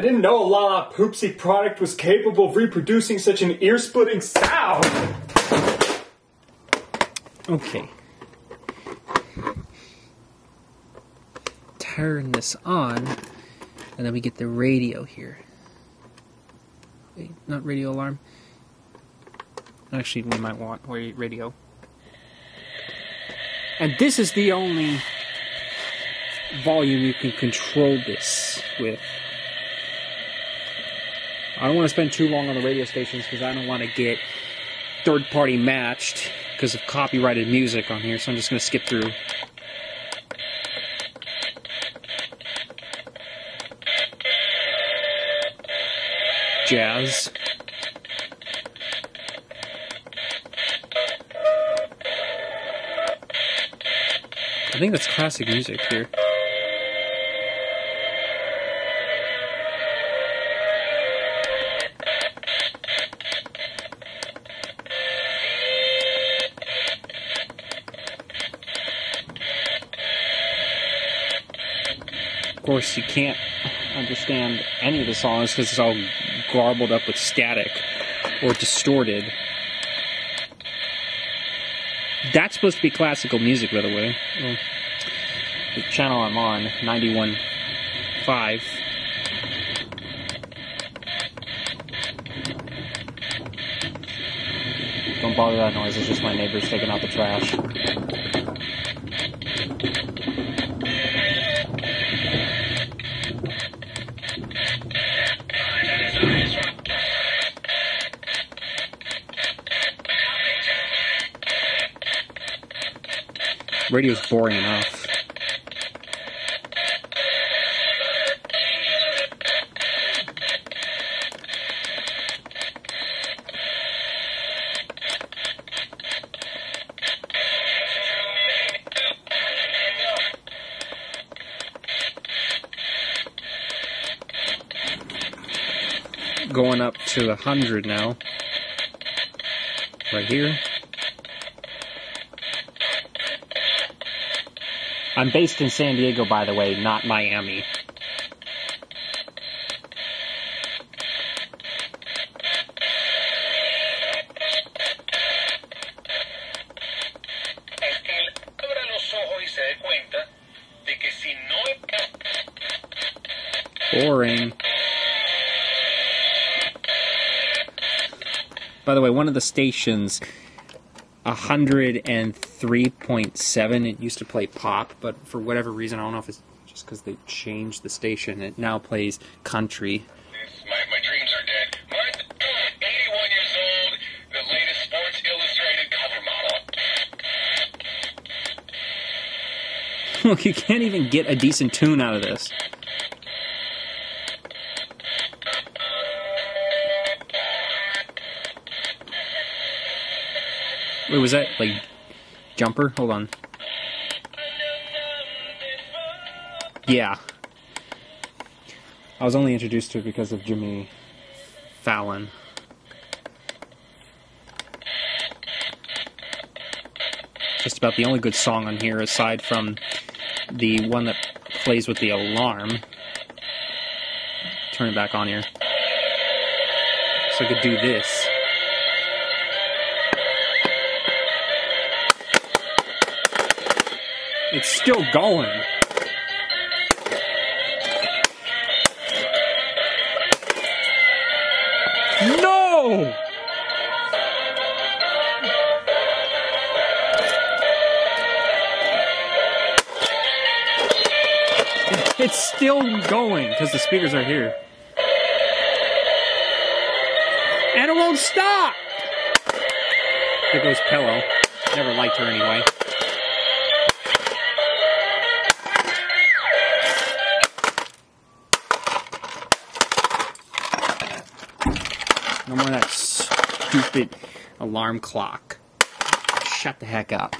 didn't know a La La Poopsie product was capable of reproducing such an ear splitting sound. Okay. Turn this on, and then we get the radio here. Wait, not radio alarm. Actually, we might want ra- radio. And this is the only volume you can control this with. I don't want to spend too long on the radio stations because I don't want to get third party matched because of copyrighted music on here, so I'm just going to skip through. Jazz. I think that's classic music here. Of course, you can't understand any of the songs because it's all garbled up with static or distorted. That's supposed to be classical music, by the way. The channel I'm on, 91.5. Don't bother that noise, it's just my neighbors taking out the trash. Radio's boring enough. Going up to the hundred now. Right here. I'm based in San Diego, by the way, not Miami. Boring. By the way, one of the stations, 103.7, it used to play pop, but for whatever reason, I don't know if it's just because they changed the station, it now plays country. my, my dreams are dead. Martha uh, Stewart, 81 years old, the latest Sports Illustrated cover model. Look, you can't even get a decent tune out of this. Wait, was that like jumper? Hold on. Yeah. I was only introduced to it because of Jimmy Fallon. Just about the only good song on here, aside from the one that plays with the alarm. Turn it back on here. So I could do this. It's still going. No! It's still going because the speakers are here. And it won't stop! There goes Pillow. Never liked her anyway. No more that stupid alarm clock. Shut the heck up.